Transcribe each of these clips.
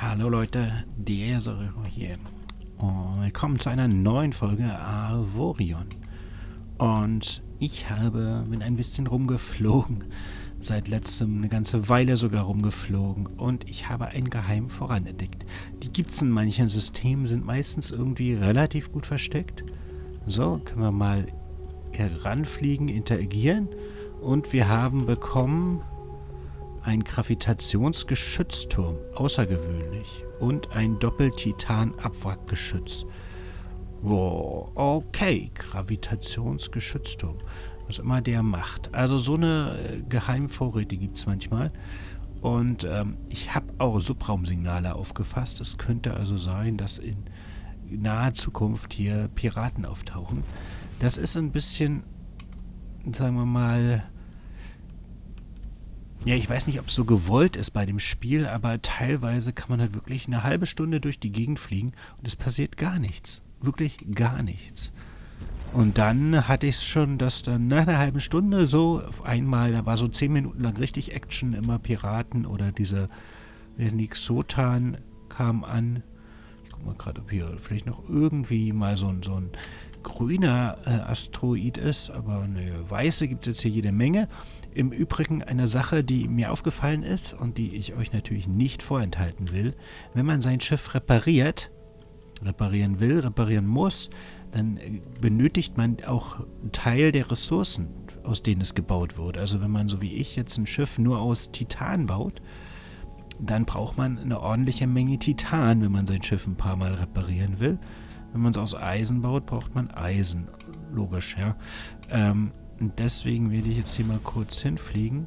Hallo Leute, Dieserero hier. Und willkommen zu einer neuen Folge Arvorion. Und ich habe, bin ein bisschen rumgeflogen. Seit letztem eine ganze Weile sogar rumgeflogen. Und ich habe einen Geheim voranentdeckt. Die gibt es in manchen Systemen, sind meistens irgendwie relativ gut versteckt. So, können wir mal heranfliegen, interagieren. Und wir haben bekommen ein Gravitationsgeschützturm, außergewöhnlich, und ein Doppeltitan-Abwrackgeschütz. Wow, okay, Gravitationsgeschützturm. Was immer der macht. Also so eine äh, Geheimvorräte gibt es manchmal. Und ähm, ich habe auch Subraumsignale aufgefasst. Es könnte also sein, dass in naher Zukunft hier Piraten auftauchen. Das ist ein bisschen, sagen wir mal, ja, ich weiß nicht, ob es so gewollt ist bei dem Spiel, aber teilweise kann man halt wirklich eine halbe Stunde durch die Gegend fliegen und es passiert gar nichts. Wirklich gar nichts. Und dann hatte ich es schon, dass dann nach einer halben Stunde so auf einmal, da war so zehn Minuten lang richtig Action, immer Piraten oder diese Nixotan kam an. Ich guck mal gerade, ob hier vielleicht noch irgendwie mal so, so ein grüner äh, Asteroid ist, aber eine weiße gibt es jetzt hier jede Menge. Im Übrigen eine Sache, die mir aufgefallen ist und die ich euch natürlich nicht vorenthalten will. Wenn man sein Schiff repariert, reparieren will, reparieren muss, dann äh, benötigt man auch einen Teil der Ressourcen, aus denen es gebaut wurde. Also wenn man so wie ich jetzt ein Schiff nur aus Titan baut, dann braucht man eine ordentliche Menge Titan, wenn man sein Schiff ein paar Mal reparieren will. Wenn man es aus Eisen baut, braucht man Eisen. Logisch, ja. Ähm, deswegen werde ich jetzt hier mal kurz hinfliegen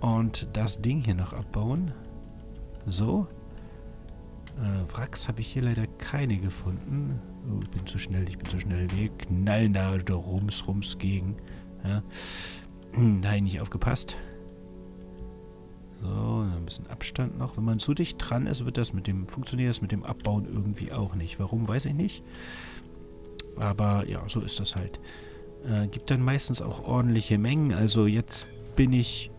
und das Ding hier noch abbauen. So. Äh, Wracks habe ich hier leider keine gefunden. Oh, ich bin zu schnell, ich bin zu schnell. Wir knallen da, rums, rums gegen. Ja. Da habe ich nicht aufgepasst. So, ein bisschen Abstand noch. Wenn man zu dicht dran ist, wird das mit dem, funktioniert das mit dem Abbauen irgendwie auch nicht. Warum, weiß ich nicht. Aber ja, so ist das halt. Äh, gibt dann meistens auch ordentliche Mengen. Also jetzt bin ich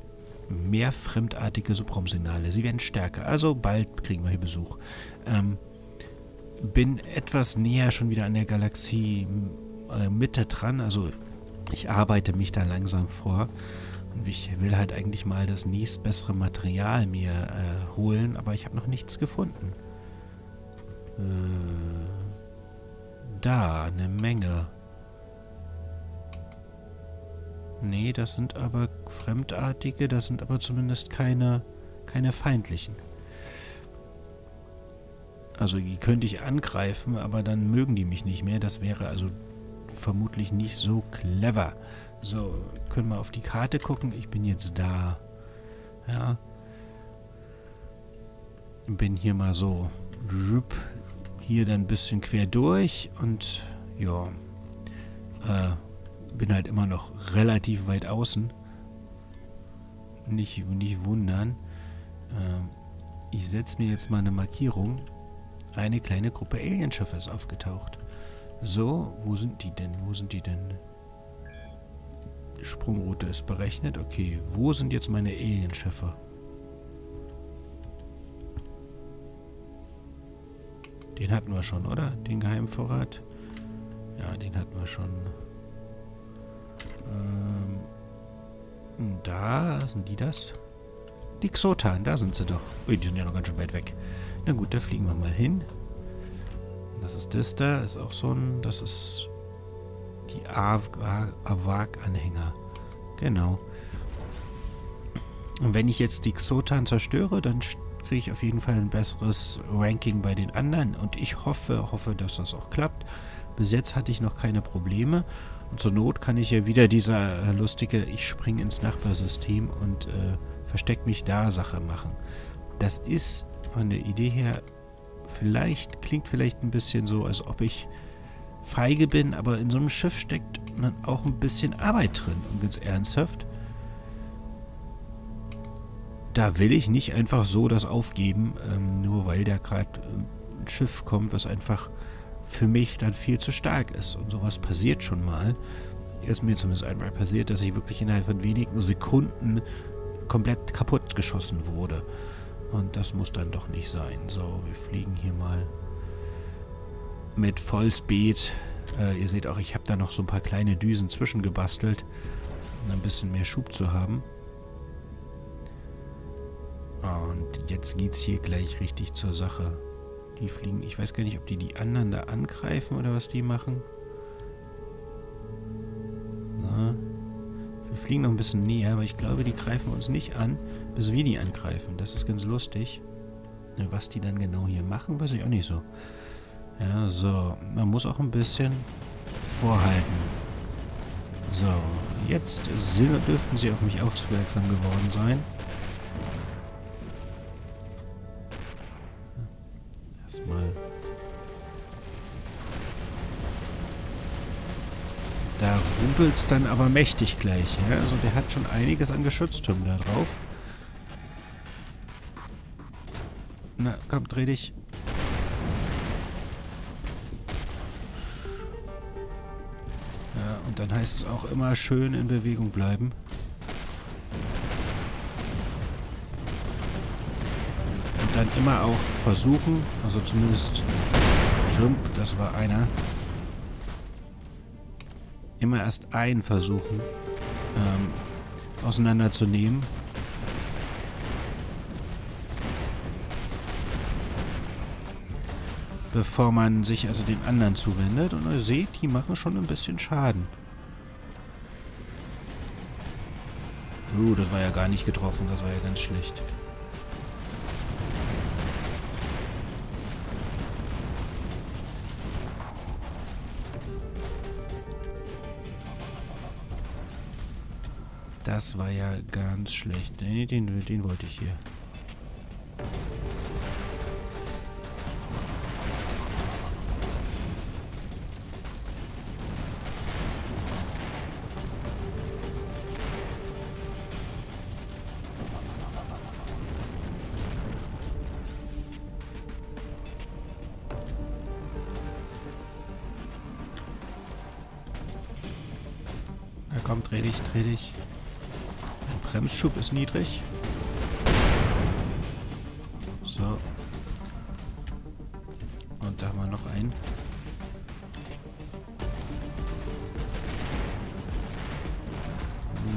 mehr fremdartige Subraumsignale. Sie werden stärker. Also bald kriegen wir hier Besuch. Ähm, bin etwas näher schon wieder an der Galaxie äh, Mitte dran. Also ich arbeite mich da langsam vor. Und ich will halt eigentlich mal das nächstbessere Material mir äh, holen, aber ich habe noch nichts gefunden. Äh, da, eine Menge. Nee, das sind aber fremdartige, das sind aber zumindest keine, keine feindlichen. Also die könnte ich angreifen, aber dann mögen die mich nicht mehr. Das wäre also vermutlich nicht so clever. So, können wir auf die Karte gucken. Ich bin jetzt da. Ja. Bin hier mal so. Hier dann ein bisschen quer durch und ja. Äh, bin halt immer noch relativ weit außen. Nicht, nicht wundern. Äh, ich setze mir jetzt mal eine Markierung. Eine kleine Gruppe Alienschiffe ist aufgetaucht. So, wo sind die denn? Wo sind die denn? Sprungroute ist berechnet. Okay, wo sind jetzt meine Alienschiffe? Den hatten wir schon, oder? Den Geheimvorrat? Ja, den hatten wir schon. Ähm, da sind die das? Die Xotan, da sind sie doch. Ui, die sind ja noch ganz schön weit weg. Na gut, da fliegen wir mal hin. Das ist das da, ist auch so ein, das ist die Avak-Anhänger. Genau. Und wenn ich jetzt die Xotan zerstöre, dann kriege ich auf jeden Fall ein besseres Ranking bei den anderen. Und ich hoffe, hoffe, dass das auch klappt. Bis jetzt hatte ich noch keine Probleme. Und zur Not kann ich ja wieder dieser äh, lustige Ich springe ins Nachbarsystem und äh, versteck mich da Sache machen. Das ist von der Idee her vielleicht, klingt vielleicht ein bisschen so, als ob ich feige bin, aber in so einem Schiff steckt dann auch ein bisschen Arbeit drin. Und ganz ernsthaft, da will ich nicht einfach so das aufgeben, ähm, nur weil da gerade äh, ein Schiff kommt, was einfach für mich dann viel zu stark ist. Und sowas passiert schon mal. Ist mir zumindest einmal passiert, dass ich wirklich innerhalb von wenigen Sekunden komplett kaputt geschossen wurde. Und das muss dann doch nicht sein. So, wir fliegen hier mal mit Vollspeed. Äh, ihr seht auch, ich habe da noch so ein paar kleine Düsen zwischengebastelt, um ein bisschen mehr Schub zu haben. Und jetzt geht's hier gleich richtig zur Sache. Die fliegen, ich weiß gar nicht, ob die die anderen da angreifen oder was die machen. Na, wir fliegen noch ein bisschen näher, aber ich glaube, die greifen uns nicht an, bis wir die angreifen. Das ist ganz lustig. Was die dann genau hier machen, weiß ich auch nicht so. Ja, so. Man muss auch ein bisschen vorhalten. So, jetzt dürften sie auf mich aufmerksam geworden sein. Da rumpelt es dann aber mächtig gleich. Ja? Also der hat schon einiges an Geschütztürmen da drauf. Na, komm, dreh dich. Ja, und dann heißt es auch immer schön in Bewegung bleiben. Und dann immer auch versuchen, also zumindest Jump, das war einer, immer erst einen versuchen ähm, auseinanderzunehmen bevor man sich also den anderen zuwendet. Und ihr seht, die machen schon ein bisschen Schaden. Uh, das war ja gar nicht getroffen, das war ja ganz schlecht. Das war ja ganz schlecht. Nee, den, den wollte ich hier. komm, dreh dich, dreh dich. Bremsschub ist niedrig. So. Und da haben wir noch einen.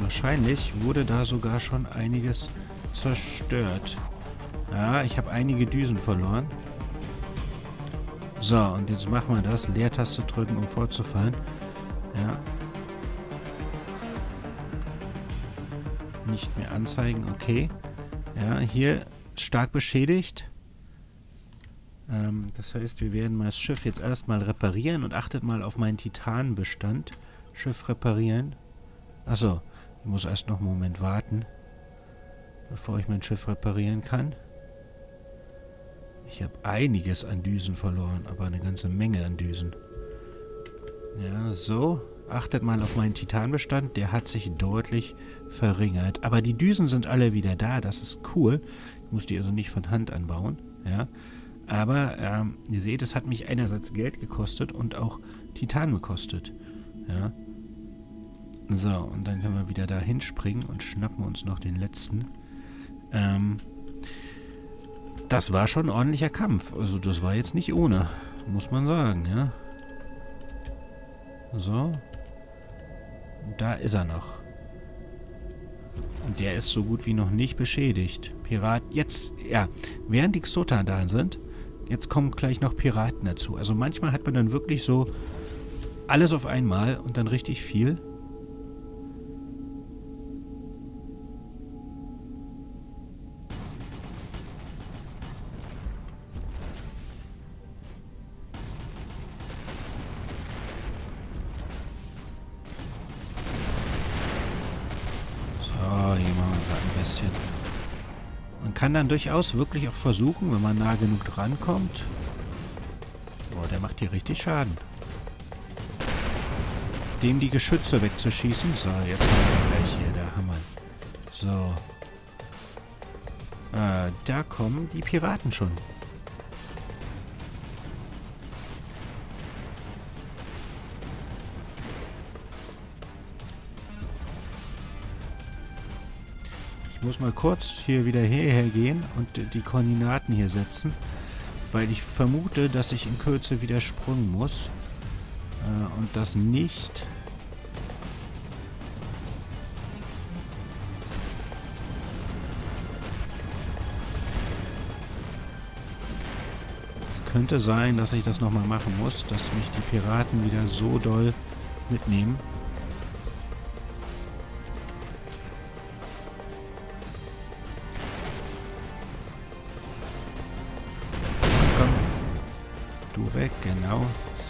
Wahrscheinlich wurde da sogar schon einiges zerstört. Ja, ich habe einige Düsen verloren. So, und jetzt machen wir das. Leertaste drücken, um vorzufallen. Ja, nicht mehr anzeigen. Okay. Ja, hier stark beschädigt. Ähm, das heißt, wir werden mal das Schiff jetzt erstmal reparieren und achtet mal auf meinen Titanbestand. Schiff reparieren. Achso, ich muss erst noch einen Moment warten, bevor ich mein Schiff reparieren kann. Ich habe einiges an Düsen verloren, aber eine ganze Menge an Düsen. Ja, so. Achtet mal auf meinen Titanbestand, der hat sich deutlich verringert. Aber die Düsen sind alle wieder da, das ist cool. Ich muss die also nicht von Hand anbauen. Ja. Aber ähm, ihr seht, es hat mich einerseits Geld gekostet und auch Titan gekostet. Ja. So, und dann können wir wieder da hinspringen und schnappen uns noch den letzten. Ähm, das war schon ein ordentlicher Kampf. Also das war jetzt nicht ohne, muss man sagen, ja. So, da ist er noch. Und der ist so gut wie noch nicht beschädigt. Pirat, jetzt, ja, während die Xota da sind, jetzt kommen gleich noch Piraten dazu. Also manchmal hat man dann wirklich so alles auf einmal und dann richtig viel. Kann dann durchaus wirklich auch versuchen, wenn man nah genug drankommt. Oh, der macht hier richtig Schaden. Dem die Geschütze wegzuschießen. So, jetzt haben wir gleich hier, der Hammer. So. Äh, da kommen die Piraten schon. Muss mal kurz hier wieder hierher gehen und die Koordinaten hier setzen, weil ich vermute, dass ich in Kürze wieder sprungen muss äh, und das nicht könnte sein, dass ich das nochmal machen muss, dass mich die Piraten wieder so doll mitnehmen.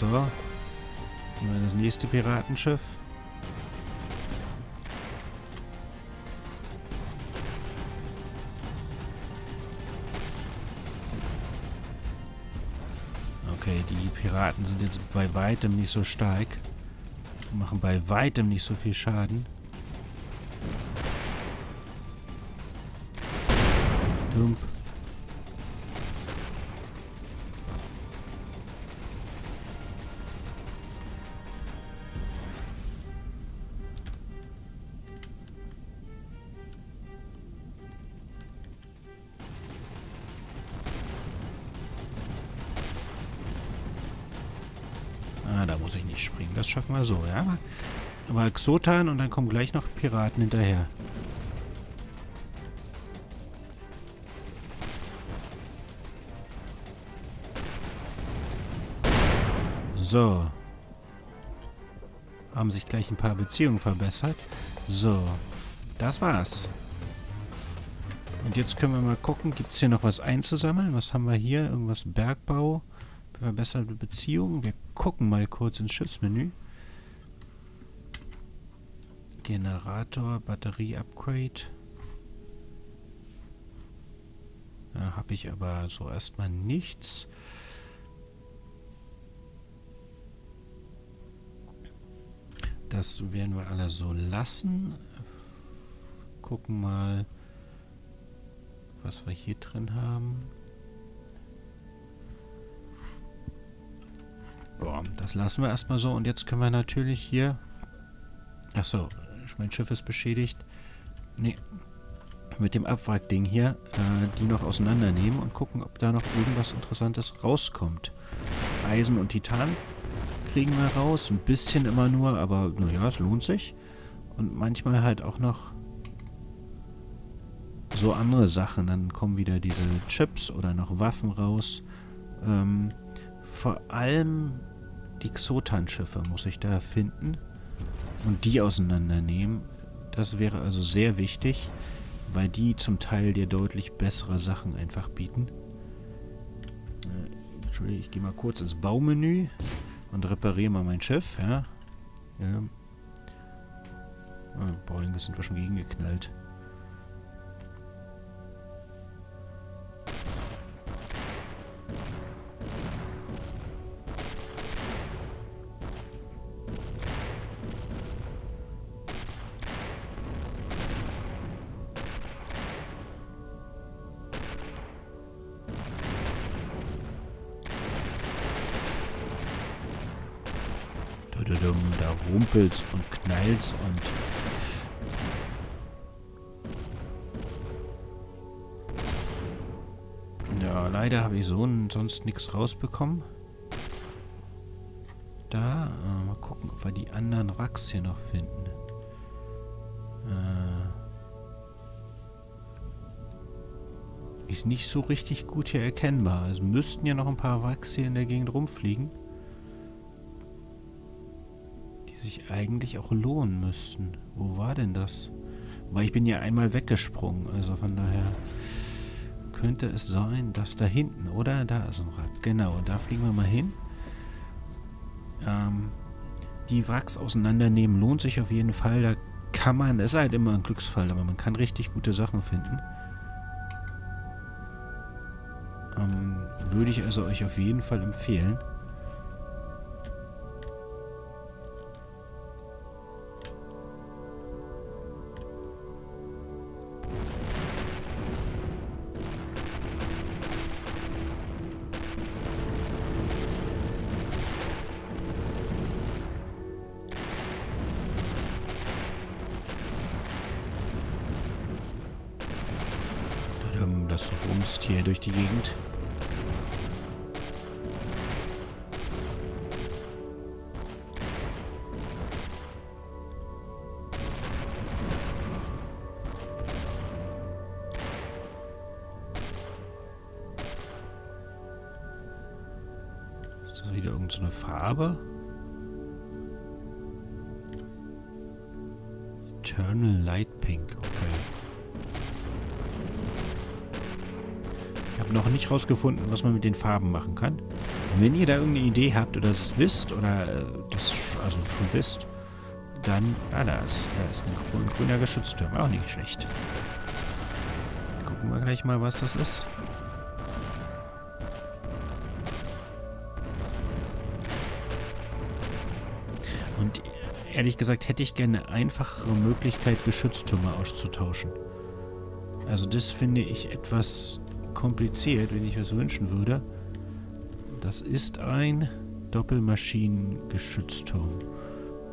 So. Nehmen wir das nächste Piratenschiff. Okay, die Piraten sind jetzt bei weitem nicht so stark. Machen bei weitem nicht so viel Schaden. Dump. Schaffen wir so, ja. Aber Xotan und dann kommen gleich noch Piraten hinterher. So. Haben sich gleich ein paar Beziehungen verbessert. So. Das war's. Und jetzt können wir mal gucken, gibt es hier noch was einzusammeln? Was haben wir hier? Irgendwas Bergbau? Verbesserte Beziehungen. Wir gucken mal kurz ins Schiffsmenü. Generator, Batterie-Upgrade. Da habe ich aber so erstmal nichts. Das werden wir alle so lassen. Gucken mal, was wir hier drin haben. Boah, das lassen wir erstmal so. Und jetzt können wir natürlich hier... Achso, mein Schiff ist beschädigt. Nee, mit dem Abwrackding hier äh, die noch auseinandernehmen und gucken, ob da noch irgendwas Interessantes rauskommt. Eisen und Titan kriegen wir raus. Ein bisschen immer nur, aber naja, es lohnt sich. Und manchmal halt auch noch so andere Sachen. Dann kommen wieder diese Chips oder noch Waffen raus. Ähm, vor allem die Xotan-Schiffe muss ich da finden und die auseinandernehmen. Das wäre also sehr wichtig, weil die zum Teil dir deutlich bessere Sachen einfach bieten. Äh, Entschuldigung, ich gehe mal kurz ins Baumenü und repariere mal mein Schiff. Ja. ja. Ah, Boing, sind wir schon gegengeknallt. Da rumpelt's und knallt's und... Ja, leider habe ich so sonst nichts rausbekommen. Da, äh, mal gucken, ob wir die anderen Wracks hier noch finden. Äh, ist nicht so richtig gut hier erkennbar. Es müssten ja noch ein paar Wracks hier in der Gegend rumfliegen sich eigentlich auch lohnen müssten. Wo war denn das? Weil ich bin ja einmal weggesprungen, also von daher könnte es sein, dass da hinten, oder? Da ist ein Rad. Genau, da fliegen wir mal hin. Ähm, die Wracks auseinandernehmen lohnt sich auf jeden Fall. Da kann man, ist halt immer ein Glücksfall, aber man kann richtig gute Sachen finden. Ähm, würde ich also euch auf jeden Fall empfehlen. Hier durch die Gegend. Ist das wieder irgendeine so Farbe? Nicht rausgefunden, was man mit den Farben machen kann. wenn ihr da irgendeine Idee habt oder es wisst oder äh, das also schon wisst, dann... Ah, da ist, da ist ein, ein grüner Geschützturm. Auch nicht schlecht. Gucken wir gleich mal, was das ist. Und ehrlich gesagt hätte ich gerne eine einfachere Möglichkeit, Geschütztürme auszutauschen. Also das finde ich etwas kompliziert, wenn ich es wünschen würde. Das ist ein Doppelmaschinengeschützturm.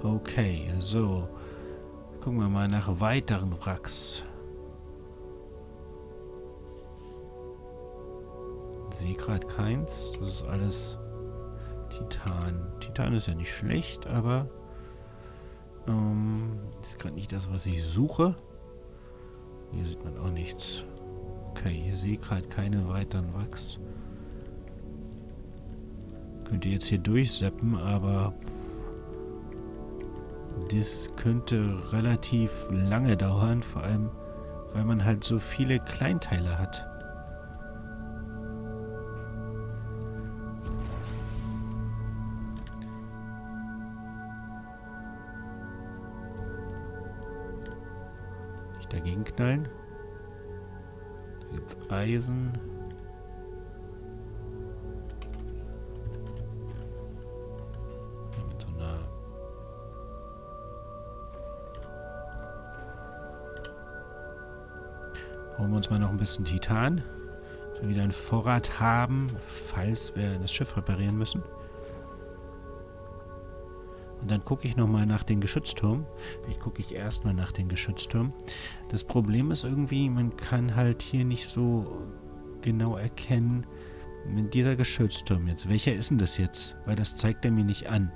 Okay, so. Gucken wir mal nach weiteren Wracks. Sehe gerade keins. Das ist alles Titan. Titan ist ja nicht schlecht, aber ähm, ist gerade nicht das, was ich suche. Hier sieht man auch nichts. Okay, ich sehe gerade keine weiteren Wachs. Könnte jetzt hier durchseppen, aber das könnte relativ lange dauern, vor allem weil man halt so viele Kleinteile hat. Nicht dagegen knallen. Eisen. Holen wir uns mal noch ein bisschen Titan. Dass wir wieder einen Vorrat haben, falls wir das Schiff reparieren müssen. Und dann gucke ich nochmal nach den Geschützturm. Vielleicht gucke ich erstmal nach den Geschützturm. Das Problem ist irgendwie, man kann halt hier nicht so genau erkennen, mit dieser Geschützturm jetzt. Welcher ist denn das jetzt? Weil das zeigt er mir nicht an.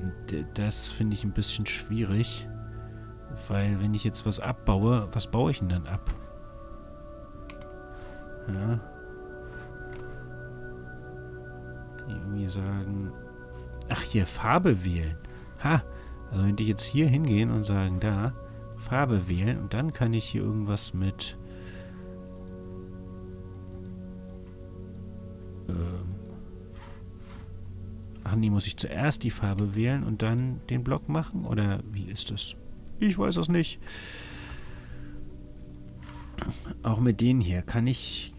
Und das finde ich ein bisschen schwierig. Weil wenn ich jetzt was abbaue, was baue ich denn dann ab? Ja. Kann irgendwie sagen, Ach, hier Farbe wählen. Ha, also könnte ich jetzt hier hingehen und sagen, da, Farbe wählen und dann kann ich hier irgendwas mit ähm Ach nee, muss ich zuerst die Farbe wählen und dann den Block machen? Oder wie ist das? Ich weiß es nicht. Auch mit denen hier. Kann ich,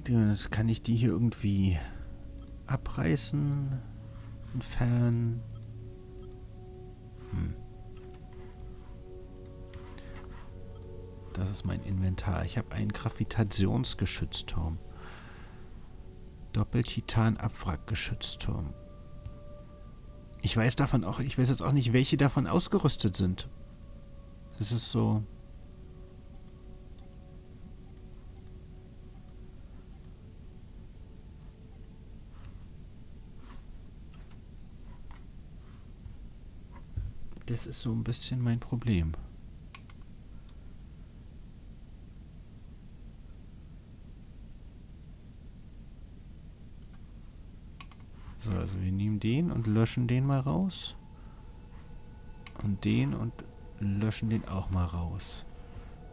kann ich die hier irgendwie abreißen? Entfernen. Hm. Das ist mein Inventar. Ich habe einen Gravitationsgeschützturm. Doppeltitan-Abwrackgeschützturm. Ich weiß davon auch, ich weiß jetzt auch nicht, welche davon ausgerüstet sind. Es ist so. Das ist so ein bisschen mein Problem. So, also wir nehmen den und löschen den mal raus. Und den und löschen den auch mal raus.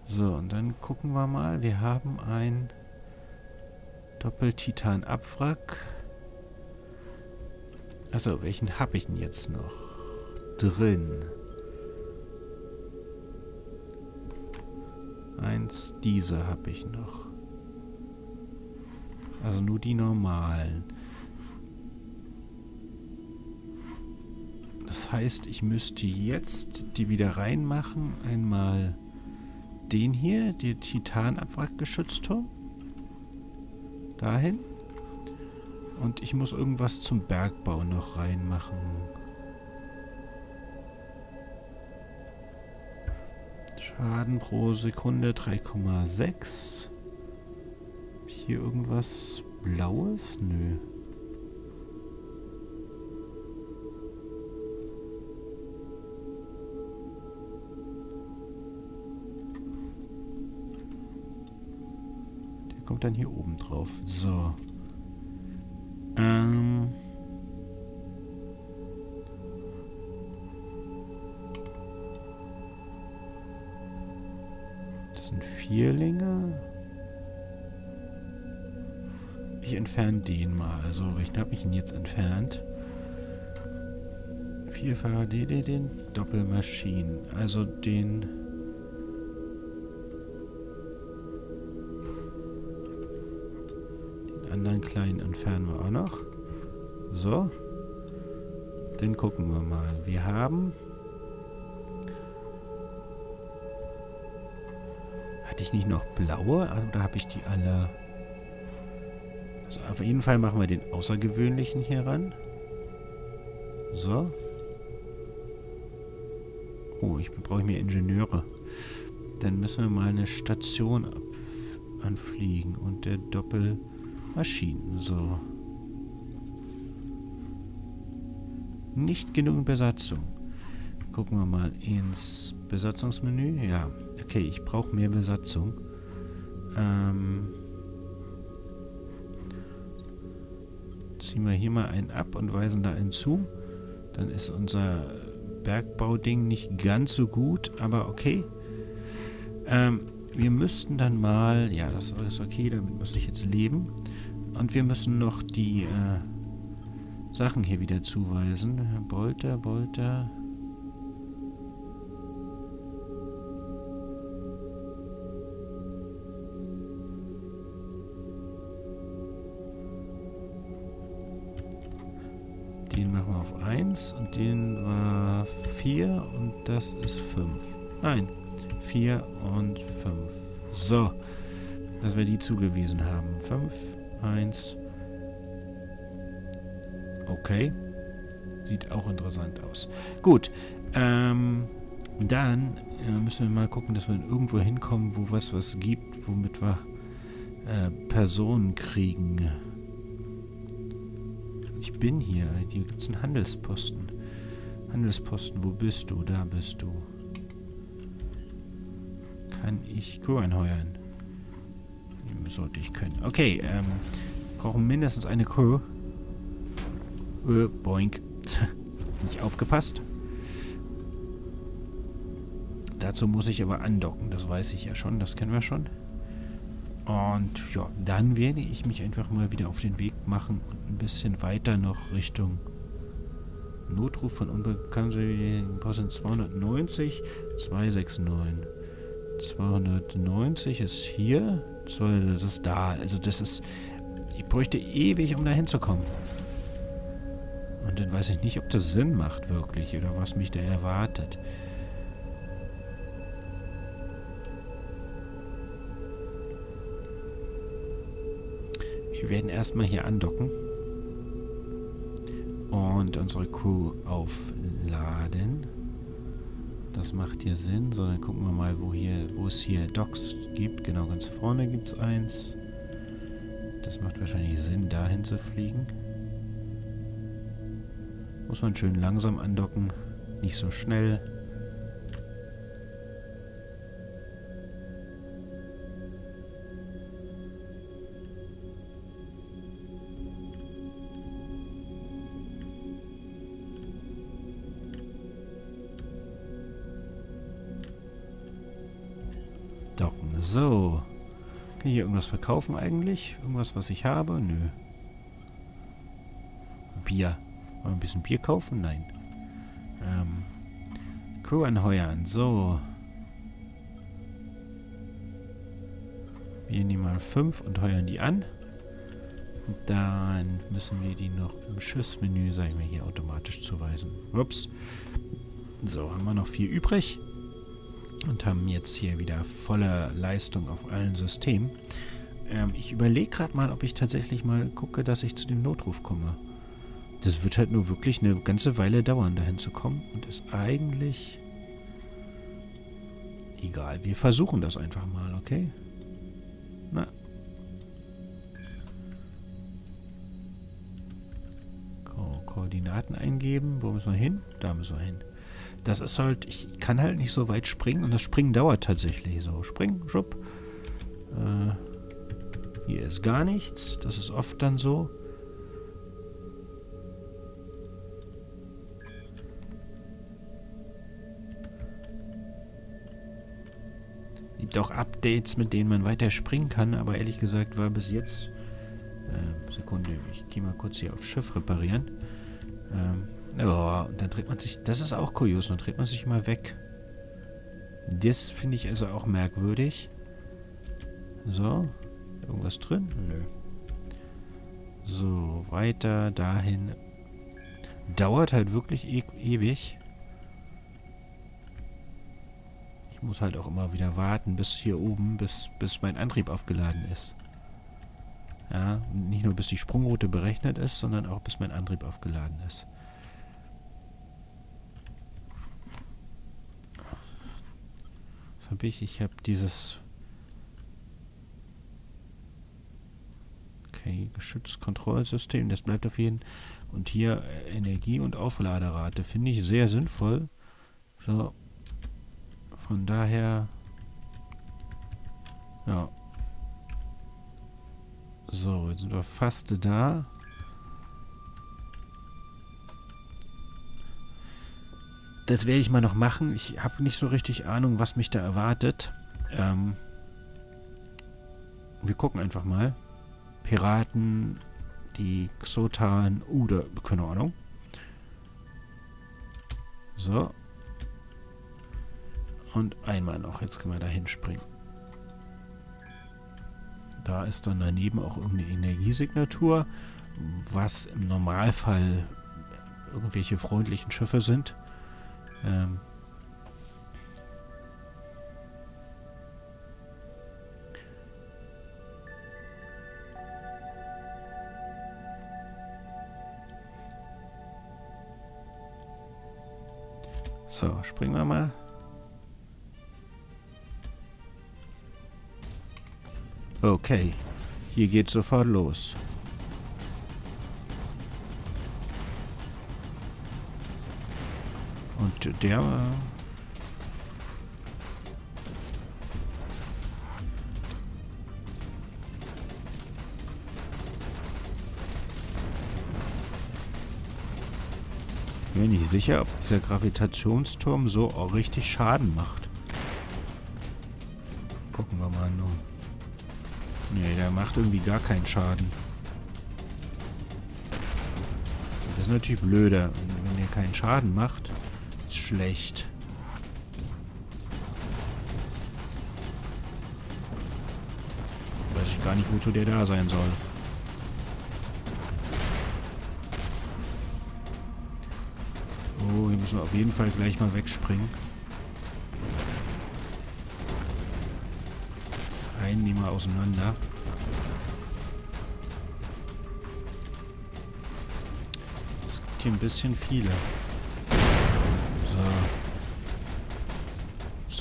So, und dann gucken wir mal. Wir haben ein Doppeltitan-Abwrack. Also, welchen habe ich denn jetzt noch? Drin. Eins, diese habe ich noch. Also nur die normalen. Das heißt, ich müsste jetzt die wieder reinmachen. Einmal den hier, den Titanabwrackgeschützturm. Dahin. Und ich muss irgendwas zum Bergbau noch reinmachen. Schaden pro Sekunde 3,6. hier irgendwas Blaues? Nö. Der kommt dann hier oben drauf. So. Entferne den mal. Also, welchen habe ich ihn jetzt entfernt? Vierfacher DD, den Doppelmaschinen. Also den... Den anderen kleinen entfernen wir auch noch. So. Den gucken wir mal. Wir haben... Hatte ich nicht noch blaue? Oder habe ich die alle... Auf jeden Fall machen wir den außergewöhnlichen hier ran. So. Oh, ich brauche mehr Ingenieure. Dann müssen wir mal eine Station anfliegen und der Doppelmaschinen. So. Nicht genug Besatzung. Gucken wir mal ins Besatzungsmenü. Ja, okay, ich brauche mehr Besatzung. Ähm, ziehen wir hier mal einen ab und weisen da einen zu. Dann ist unser Bergbauding nicht ganz so gut, aber okay. Ähm, wir müssten dann mal, ja, das ist okay, damit muss ich jetzt leben. Und wir müssen noch die äh, Sachen hier wieder zuweisen. Bolter, Bolter, Den machen wir auf 1 und den war 4 und das ist 5. Nein, 4 und 5. So, dass wir die zugewiesen haben. 5, 1. Okay. Sieht auch interessant aus. Gut, ähm, dann äh, müssen wir mal gucken, dass wir irgendwo hinkommen, wo was was gibt, womit wir äh, Personen kriegen bin hier. Hier gibt es einen Handelsposten. Handelsposten, wo bist du? Da bist du. Kann ich Crew anheuern? Sollte ich können. Okay, ähm, brauchen mindestens eine Crew. Äh, boink. Nicht aufgepasst. Dazu muss ich aber andocken, das weiß ich ja schon, das kennen wir schon. Und ja, dann werde ich mich einfach mal wieder auf den Weg machen und ein bisschen weiter noch Richtung Notruf von unbekannten sind 290, 269. 290 ist hier. Das ist da. Also das ist... Ich bräuchte ewig, um da hinzukommen. Und dann weiß ich nicht, ob das Sinn macht wirklich oder was mich da erwartet. Wir werden erstmal hier andocken. Und unsere Crew aufladen. Das macht hier Sinn. So, dann gucken wir mal, wo hier, wo es hier Docks gibt. Genau, ganz vorne gibt es eins. Das macht wahrscheinlich Sinn, dahin zu fliegen. Muss man schön langsam andocken. Nicht so schnell. Irgendwas verkaufen eigentlich? Irgendwas, was ich habe? Nö. Bier. Wollen wir ein bisschen Bier kaufen? Nein. Ähm. Crew anheuern. So. Wir nehmen mal 5 und heuern die an. Dann müssen wir die noch im Schiffsmenü, sag ich mal, hier automatisch zuweisen. Ups. So, haben wir noch vier übrig und haben jetzt hier wieder volle Leistung auf allen Systemen. Ähm, ich überlege gerade mal, ob ich tatsächlich mal gucke, dass ich zu dem Notruf komme. Das wird halt nur wirklich eine ganze Weile dauern, dahin zu kommen und ist eigentlich egal. Wir versuchen das einfach mal, okay? Na. Ko Koordinaten eingeben. Wo müssen wir hin? Da müssen wir hin. Das ist halt, ich kann halt nicht so weit springen und das Springen dauert tatsächlich so. Spring, schupp. Äh, hier ist gar nichts. Das ist oft dann so. Gibt auch Updates, mit denen man weiter springen kann, aber ehrlich gesagt war bis jetzt... Äh, Sekunde, ich gehe mal kurz hier auf Schiff reparieren. Ähm, oh, und dann dreht man sich... Das ist auch kurios, dann dreht man sich mal weg. Das finde ich also auch merkwürdig. So. Irgendwas drin? Nö. So, weiter dahin. Dauert halt wirklich e ewig. Ich muss halt auch immer wieder warten, bis hier oben, bis, bis mein Antrieb aufgeladen ist. Ja, nicht nur bis die Sprungroute berechnet ist, sondern auch bis mein Antrieb aufgeladen ist. Was habe ich? Ich habe dieses Okay, geschütztes Kontrollsystem, das bleibt auf jeden. Und hier äh, Energie- und Aufladerate finde ich sehr sinnvoll. So. Von daher. Ja. So, jetzt sind wir fast da. Das werde ich mal noch machen. Ich habe nicht so richtig Ahnung, was mich da erwartet. Ähm, wir gucken einfach mal. Piraten, die Xotan oder keine Ahnung. So. Und einmal noch. Jetzt können wir da hinspringen. Da ist dann daneben auch irgendeine Energiesignatur, was im Normalfall irgendwelche freundlichen Schiffe sind. Ähm, So, springen wir mal. Okay, hier geht sofort los. Und der mir nicht sicher, ob der Gravitationsturm so auch richtig Schaden macht. Gucken wir mal nur. Nee, der macht irgendwie gar keinen Schaden. Das ist natürlich blöder. Wenn der keinen Schaden macht, schlecht. Weiß ich gar nicht, wozu der da sein soll. müssen wir auf jeden Fall gleich mal wegspringen. Wir auseinander. Es gibt hier ein bisschen viele. So. Das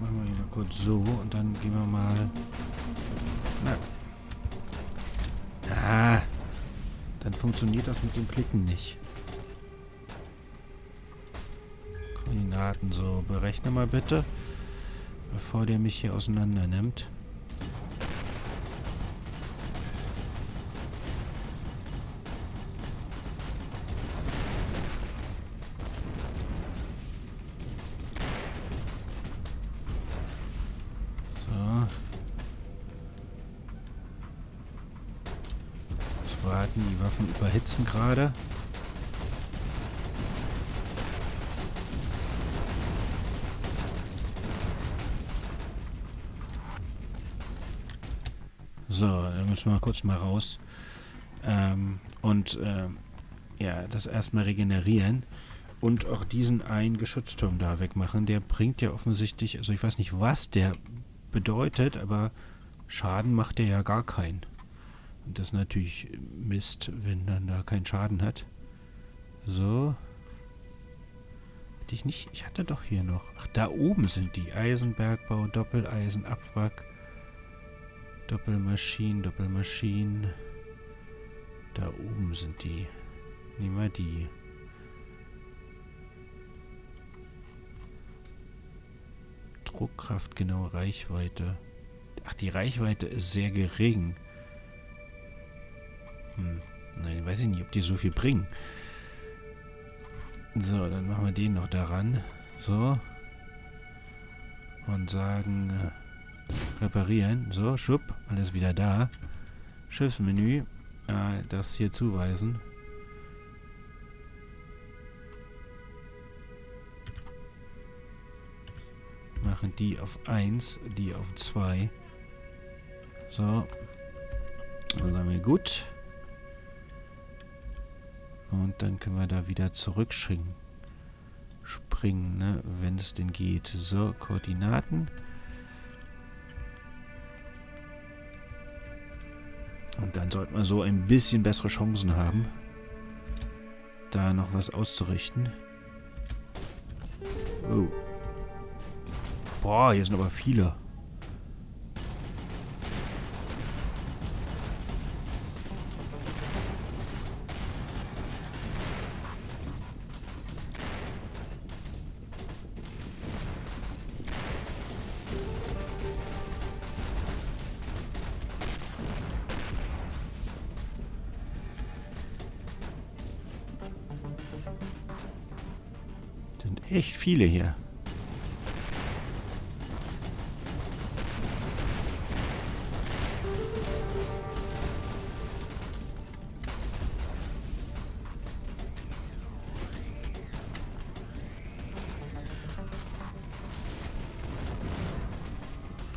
machen wir hier mal kurz so und dann gehen wir mal... Na. Ah. Dann funktioniert das mit dem Klicken nicht. Koordinaten so. Berechne mal bitte, bevor der mich hier auseinander nimmt. So. warten, die Überhitzen gerade. So, dann müssen wir mal kurz mal raus. Ähm, und äh, ja, das erstmal regenerieren. Und auch diesen einen Geschützturm da wegmachen. Der bringt ja offensichtlich, also ich weiß nicht, was der bedeutet, aber Schaden macht der ja gar keinen. Und das ist natürlich Mist, wenn dann da keinen Schaden hat. So. Hatte ich nicht. Ich hatte doch hier noch. Ach, da oben sind die. Eisenbergbau, Doppeleisen, Abwrack. Doppelmaschinen, Doppelmaschinen. Da oben sind die. Nehmen wir die. Druckkraft, genau, Reichweite. Ach, die Reichweite ist sehr gering. Hm. Nein, weiß ich nicht, ob die so viel bringen. So, dann machen wir den noch daran. So. Und sagen, äh, reparieren. So, schupp, alles wieder da. Schiffsmenü. Äh, das hier zuweisen. Machen die auf 1, die auf 2. So. Dann sagen wir gut. Und dann können wir da wieder zurückspringen. Springen, ne? wenn es denn geht. So, Koordinaten. Und dann sollten wir so ein bisschen bessere Chancen haben, da noch was auszurichten. Oh. Boah, hier sind aber viele. Viele hier.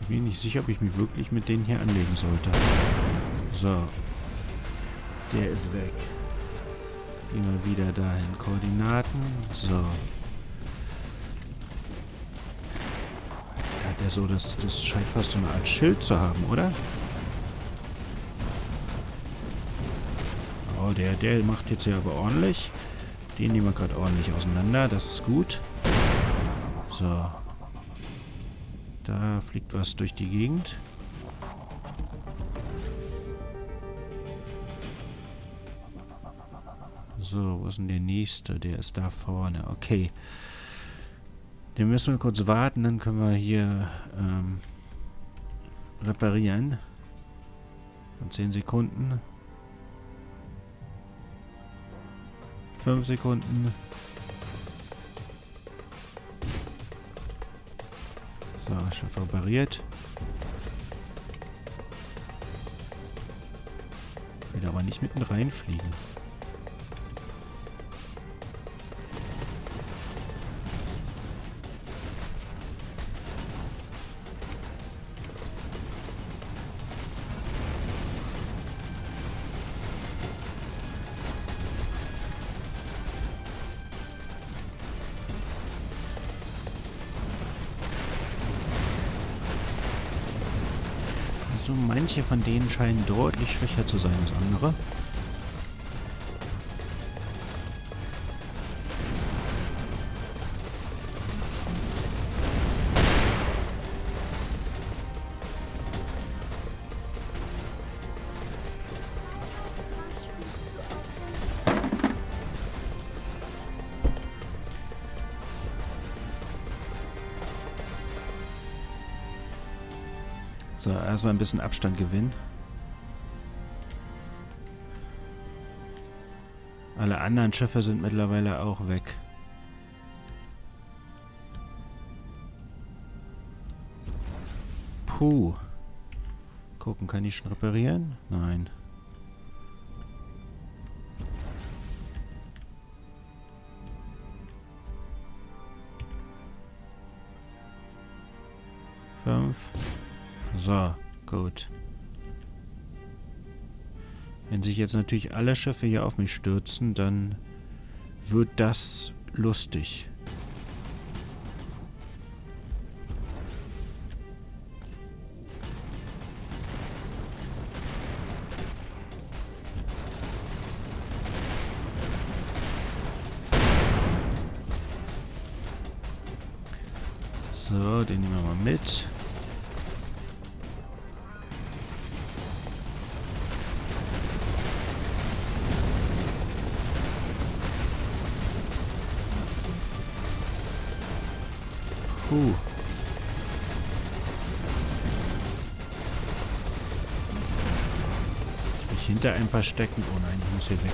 Bin nicht sicher, ob ich mich wirklich mit denen hier anlegen sollte. So. Der ist weg. Wir wieder dahin. Koordinaten. So. Da hat er so, das, das scheint fast so eine Art Schild zu haben, oder? Oh, der, der macht jetzt ja aber ordentlich. Den nehmen wir gerade ordentlich auseinander. Das ist gut. So. Da fliegt was durch die Gegend. So, wo ist denn der nächste? Der ist da vorne. Okay. Den müssen wir kurz warten, dann können wir hier ähm, reparieren. Und 10 Sekunden. 5 Sekunden. So, schon repariert. Will aber nicht mitten reinfliegen. Von denen scheinen deutlich schwächer zu sein als andere. So, erstmal ein bisschen Abstand gewinnen. Alle anderen Schiffe sind mittlerweile auch weg. Puh. Gucken, kann ich schon reparieren? Nein. Fünf. Gut. Wenn sich jetzt natürlich alle Schiffe hier auf mich stürzen, dann wird das lustig. Hinter einem verstecken. Oh nein, ich muss hier weg.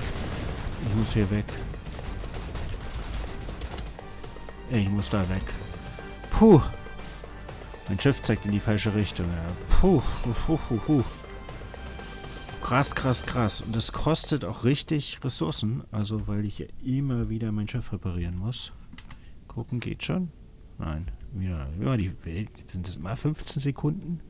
Ich muss hier weg. Ich muss da weg. Puh. Mein Schiff zeigt in die falsche Richtung. Ja. Puh, puh, puh, puh. Krass, krass, krass. Und das kostet auch richtig Ressourcen. Also, weil ich ja immer wieder mein Schiff reparieren muss. Gucken geht schon. Nein. Ja, die, sind das mal 15 Sekunden?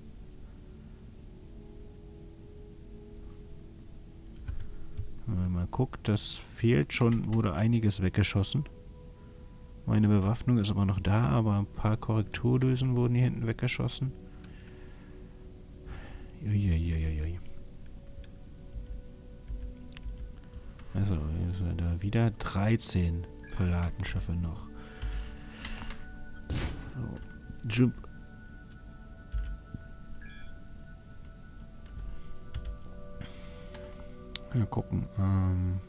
Wenn man mal guckt, das fehlt schon, wurde einiges weggeschossen. Meine Bewaffnung ist aber noch da, aber ein paar Korrekturdösen wurden hier hinten weggeschossen. Uiuiuiui. Also, da wieder 13 Piratenschiffe noch. So. Jump. Ja, gucken. Ähm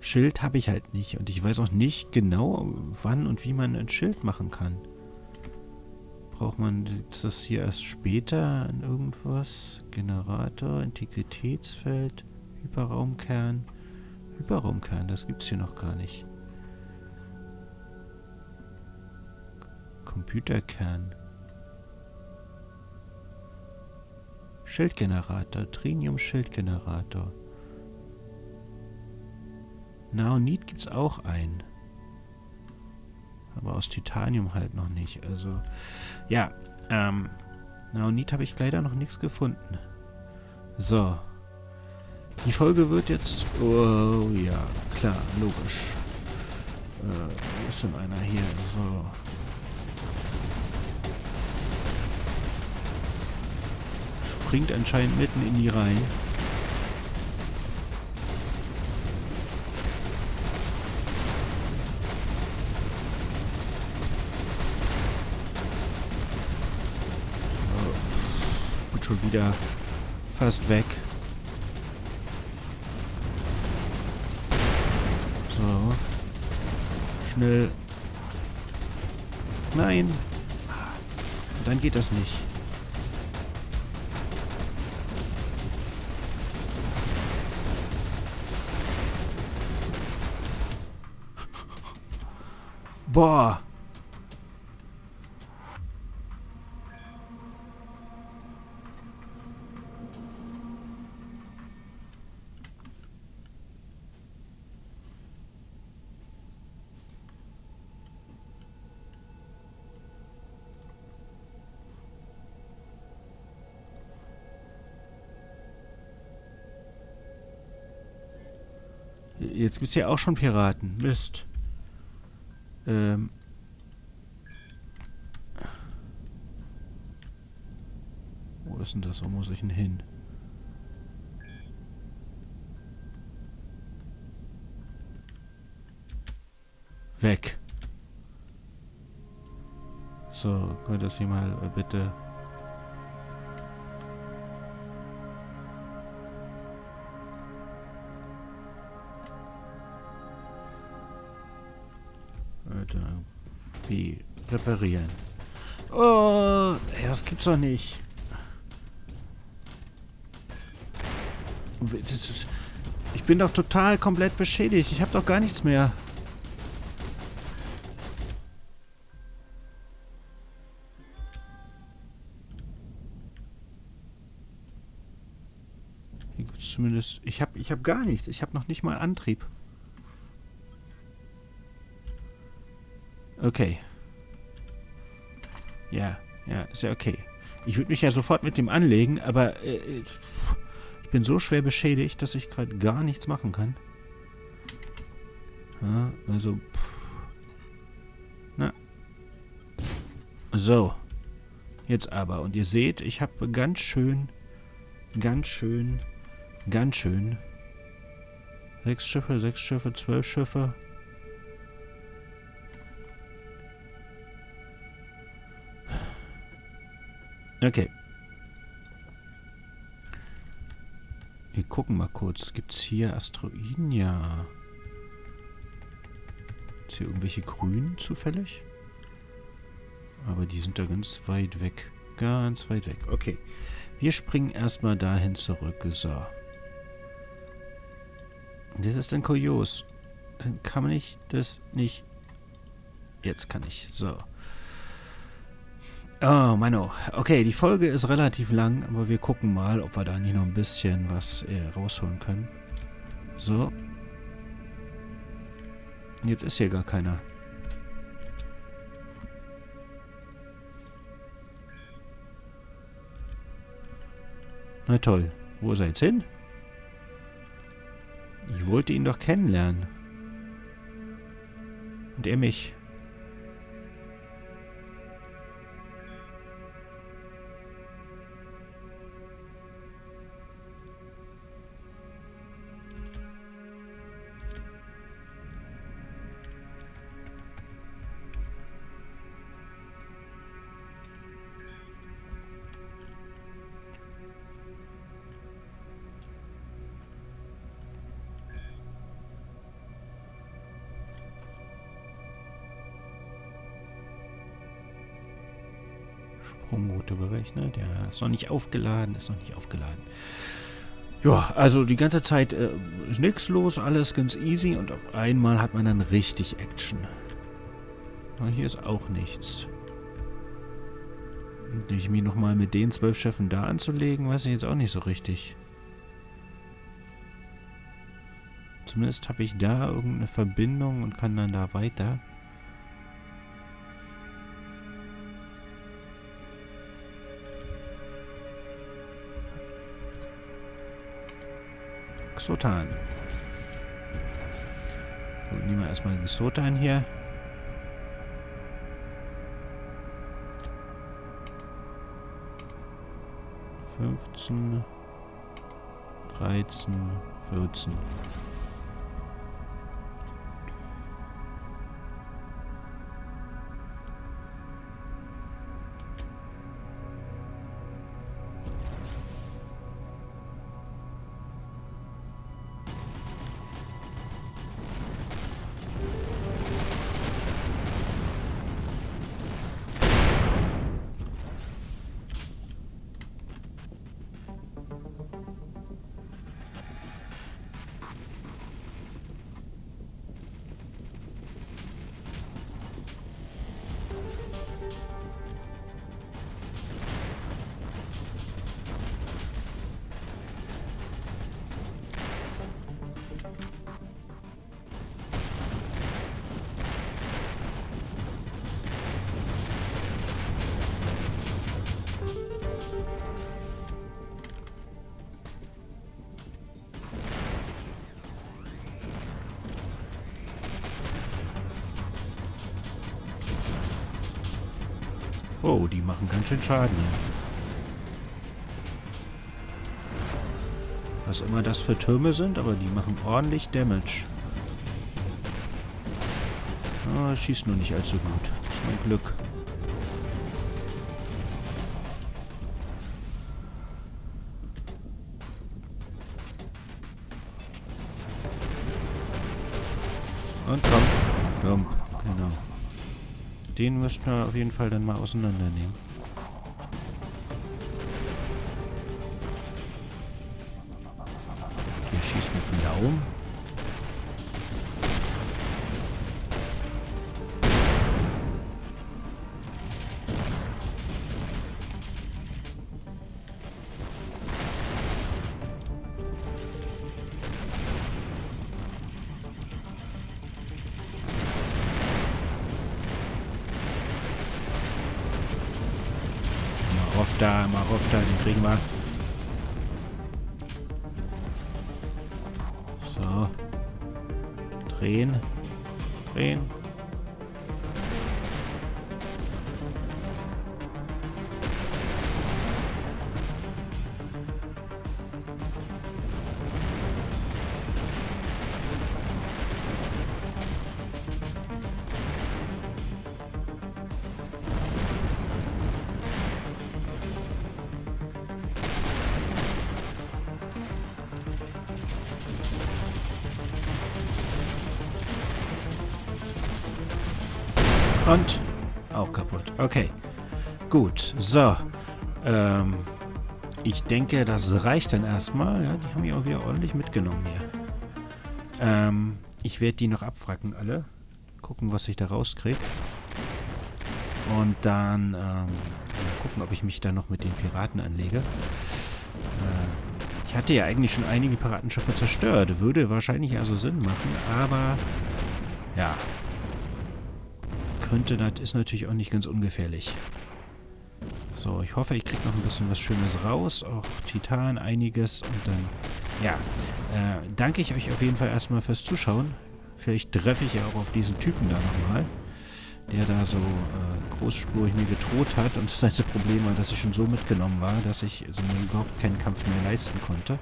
Schild habe ich halt nicht. Und ich weiß auch nicht genau, wann und wie man ein Schild machen kann. Braucht man das hier erst später in irgendwas? Generator, Integritätsfeld, Hyperraumkern. Hyperraumkern, das gibt es hier noch gar nicht. Computerkern. Schildgenerator, Trinium-Schildgenerator. Naonit gibt es auch einen. Aber aus Titanium halt noch nicht. Also, ja, ähm, Naonit habe ich leider noch nichts gefunden. So. Die Folge wird jetzt... Oh, ja, klar, logisch. Äh, wo ist denn einer hier? So. Springt anscheinend mitten in die Reihen. schon wieder fast weg. So. Schnell. Nein. Dann geht das nicht. Boah. Jetzt gibt es ja auch schon Piraten. Mist. Ähm. Wo ist denn das? Wo muss ich denn hin? Weg. So, könnt ihr das hier mal äh, bitte... reparieren. Oh, das gibt's doch nicht. Ich bin doch total komplett beschädigt. Ich habe doch gar nichts mehr. Hier gibt's zumindest... Ich habe ich hab gar nichts. Ich habe noch nicht mal Antrieb. Okay. Ja, ist ja okay. Ich würde mich ja sofort mit dem anlegen, aber äh, äh ich bin so schwer beschädigt, dass ich gerade gar nichts machen kann. Ja, also... Pff. Na. So. Jetzt aber. Und ihr seht, ich habe ganz schön, ganz schön, ganz schön... Sechs Schiffe, sechs Schiffe, zwölf Schiffe... Okay. Wir gucken mal kurz. Gibt es hier Asteroiden? Ja. Ist hier irgendwelche Grün zufällig? Aber die sind da ganz weit weg. Ganz weit weg. Okay. Wir springen erstmal dahin zurück. So. Das ist dann kurios. Dann kann ich das nicht... Jetzt kann ich. So. Oh, Mano. Okay, die Folge ist relativ lang, aber wir gucken mal, ob wir da nicht noch ein bisschen was äh, rausholen können. So. Jetzt ist hier gar keiner. Na toll. Wo ist er jetzt hin? Ich wollte ihn doch kennenlernen. Und er mich. Sprungroute berechnet. Ja, ist noch nicht aufgeladen, ist noch nicht aufgeladen. Ja, also die ganze Zeit äh, ist nichts los, alles ganz easy und auf einmal hat man dann richtig Action. Aber hier ist auch nichts. Und ich mich nochmal mit den zwölf Chefen da anzulegen, weiß ich jetzt auch nicht so richtig. Zumindest habe ich da irgendeine Verbindung und kann dann da weiter. Xotan. So, nehmen wir erstmal Xotan hier. Fünfzehn, dreizehn, vierzehn. Machen ganz schön Schaden hier. Was immer das für Türme sind, aber die machen ordentlich Damage. Ah, schießt nur nicht allzu gut. Das ist mein Glück. Den müssten wir auf jeden Fall dann mal auseinandernehmen. Der schießt mit dem Daumen. Da, den kriegen wir. So. Drehen. Drehen. Gut. So. Ähm, ich denke, das reicht dann erstmal. Ja, die haben mich auch wieder ordentlich mitgenommen hier. Ähm, ich werde die noch abfracken alle. Gucken, was ich da rauskriege. Und dann ähm, gucken, ob ich mich da noch mit den Piraten anlege. Äh, ich hatte ja eigentlich schon einige Piratenschiffe zerstört. Würde wahrscheinlich also Sinn machen, aber ja. Könnte, das ist natürlich auch nicht ganz ungefährlich. So, ich hoffe, ich kriege noch ein bisschen was Schönes raus. Auch Titan, einiges. Und dann, ja, äh, danke ich euch auf jeden Fall erstmal fürs Zuschauen. Vielleicht treffe ich ja auch auf diesen Typen da nochmal, der da so äh, großspurig mir gedroht hat. Und das einzige Problem war, dass ich schon so mitgenommen war, dass ich also mir überhaupt keinen Kampf mehr leisten konnte.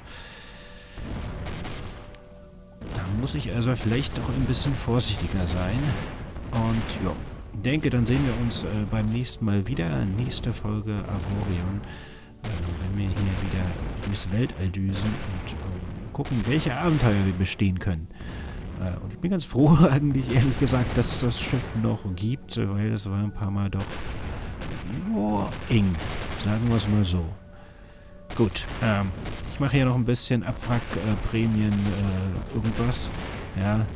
Da muss ich also vielleicht doch ein bisschen vorsichtiger sein. Und ja, denke, dann sehen wir uns äh, beim nächsten Mal wieder. Nächste Folge Avorion. Äh, wenn wir hier wieder durchs Weltall düsen und äh, gucken, welche Abenteuer wir bestehen können. Äh, und ich bin ganz froh eigentlich, ehrlich gesagt, dass es das Schiff noch gibt, weil es war ein paar Mal doch oh, eng. Sagen wir es mal so. Gut, ähm, ich mache hier noch ein bisschen Abwrackprämien, äh, irgendwas. Ja,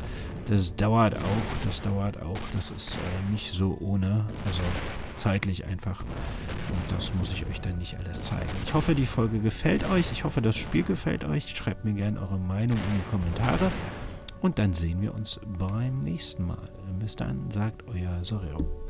das dauert auch, das dauert auch. Das ist äh, nicht so ohne, also zeitlich einfach. Und das muss ich euch dann nicht alles zeigen. Ich hoffe, die Folge gefällt euch. Ich hoffe, das Spiel gefällt euch. Schreibt mir gerne eure Meinung in die Kommentare. Und dann sehen wir uns beim nächsten Mal. Bis dann, sagt euer Sorero.